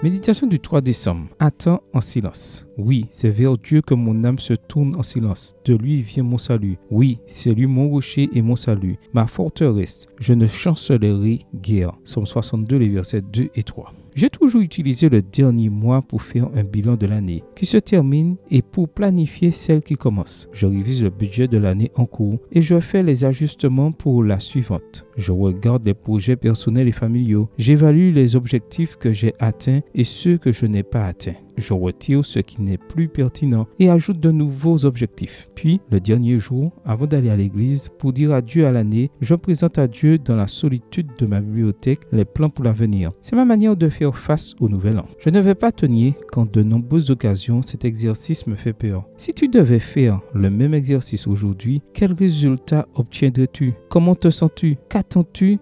Méditation du 3 décembre. Attends en silence. Oui, c'est vers Dieu que mon âme se tourne en silence. De lui vient mon salut. Oui, c'est lui mon rocher et mon salut. Ma forteresse. Je ne chancellerai guère. Somme 62, les versets 2 et 3. J'ai toujours utilisé le dernier mois pour faire un bilan de l'année qui se termine et pour planifier celle qui commence. Je révise le budget de l'année en cours et je fais les ajustements pour la suivante. Je regarde les projets personnels et familiaux. J'évalue les objectifs que j'ai atteints et ceux que je n'ai pas atteints je retire ce qui n'est plus pertinent et ajoute de nouveaux objectifs. Puis, le dernier jour, avant d'aller à l'église pour dire adieu à l'année, je présente à Dieu dans la solitude de ma bibliothèque les plans pour l'avenir. C'est ma manière de faire face au nouvel an. Je ne vais pas tenir quand de nombreuses occasions cet exercice me fait peur. Si tu devais faire le même exercice aujourd'hui, quel résultat obtiendrais-tu? Comment te sens-tu? Qu'attends-tu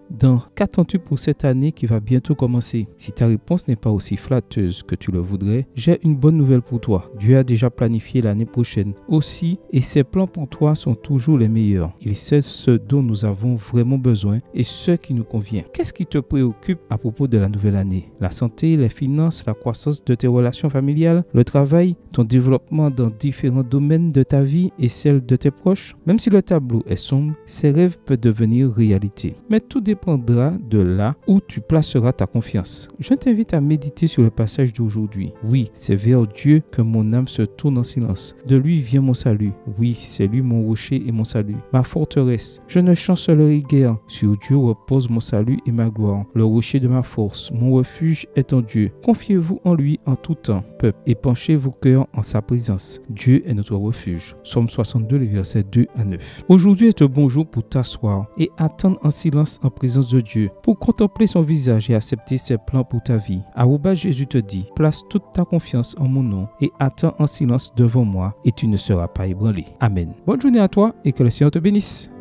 Qu'attends-tu pour cette année qui va bientôt commencer? Si ta réponse n'est pas aussi flatteuse que tu le voudrais, j'ai une bonne nouvelle pour toi. Dieu a déjà planifié l'année prochaine aussi et ses plans pour toi sont toujours les meilleurs. Il sait ce dont nous avons vraiment besoin et ce qui nous convient. Qu'est-ce qui te préoccupe à propos de la nouvelle année? La santé, les finances, la croissance de tes relations familiales, le travail, ton développement dans différents domaines de ta vie et celle de tes proches? Même si le tableau est sombre, ces rêves peuvent devenir réalité. Mais tout de là où tu placeras ta confiance. Je t'invite à méditer sur le passage d'aujourd'hui. Oui, c'est vers Dieu que mon âme se tourne en silence. De lui vient mon salut. Oui, c'est lui mon rocher et mon salut, ma forteresse. Je ne chancellerai guère. Sur Dieu repose mon salut et ma gloire. Le rocher de ma force, mon refuge est en Dieu. Confiez-vous en lui en tout temps, peuple, et penchez vos cœurs en sa présence. Dieu est notre refuge. Somme 62, les versets 2 à 9. Aujourd'hui est un bon jour pour t'asseoir et attendre en silence en de Dieu, pour contempler son visage et accepter ses plans pour ta vie. Arouba Jésus te dit, place toute ta confiance en mon nom et attends en silence devant moi et tu ne seras pas ébranlé. Amen. Bonne journée à toi et que le Seigneur te bénisse.